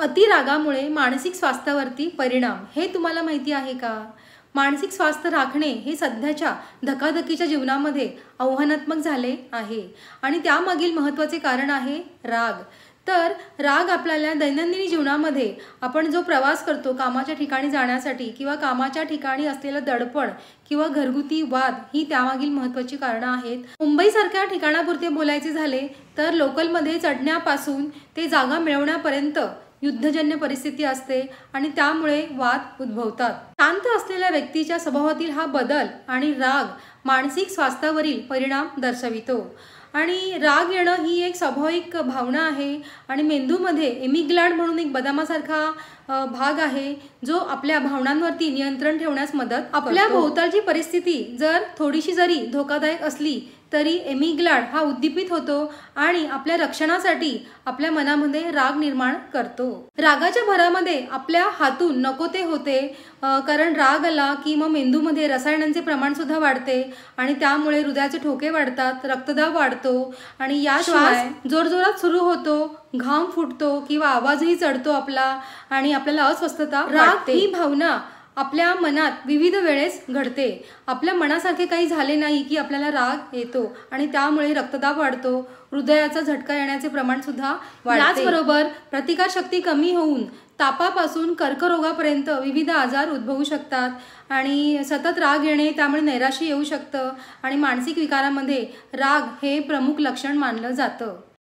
अतिरागामुळे मानसिक स्वास्थ्यावरती परिणाम. हे तुम्हाला माहिती आहे का? मानसिक स्वास्थ्य राखणे हे सध्याच्या धकाधकीच्या जीवनामध्ये आव्हानात्मक झाले आहे आणि त्यामागील महत्त्वाचे कारण आहे राग. तर राग आपल्याला दैनंदिन जीवनामध्ये आपण जो प्रवास करतो कामाच्या ठिकाणी जाण्यासाठी किंवा कामाच्या ठिकाणी असलेलं दडपण किंवा घरगुती वाद ही त्यामागील महत्त्वाची कारणं आहेत. मुंबईसारख्या ठिकाणापुरते बोलायचे झाले तर लोकलमध्ये चढण्यापासून ते जागा मिळवण्यापर्यंत युद्धजन्य परिस्थिती असते आणि त्यामुळे वाद उद्भवतात. शांत असलेल्या व्यक्तीच्या स्वभावातील हा बदल आणि राग मानसिक स्वास्थ्यावरील परिणाम दर्शवितो. आणि राग येणं ही एक स्वाभाविक भावना आहे. आणि मेंदूमध्ये एमिग्लाड म्हणून एक बदामासारखा भाग आहे जो आपल्या भावनांवरती नियंत्रण ठेवण्यास मदत आपल्या भोवतालची परिस्थिती जर थोडीशी जरी धोकादायक असली तरी एमिग्लाड हा उद्दीपित होतो आणि आपल्या रक्षणासाठी आपल्या मनामध्ये राग निर्माण करतो. रागाच्या भरामध्ये आपल्या हातून नको ते होते कारण राग आला की मग मेंदूमध्ये रसायनांचे प्रमाण सुद्धा वाढते आणि त्यामुळे हृदयाचे ठोके वाढतात रक्तदाब वाढतो आणि या श्वास? जोरजोरात सुरू होतो घाम फुटतो किंवा आवाजही चढतो आपला आणि आपल्याला अस्वस्थता राग ही भावना आपल्या मनात विविध वेळेस घडते. आपल्या मनासारखे काही झाले नाही की आपल्याला राग येतो आणि त्यामुळे रक्तदाब वाढतो. हृदयाचा झटका येण्याचे प्रमाण सुद्धा त्याचबरोबर प्रतिकारशक्ती कमी होऊन तापापासून कर्करोगापर्यंत विविध आजार उद्भवू शकतात आणि सतत राग येणे त्यामुळे नैराशी येऊ शकतं आणि मानसिक विकारामध्ये राग हे प्रमुख लक्षण मानलं जातं.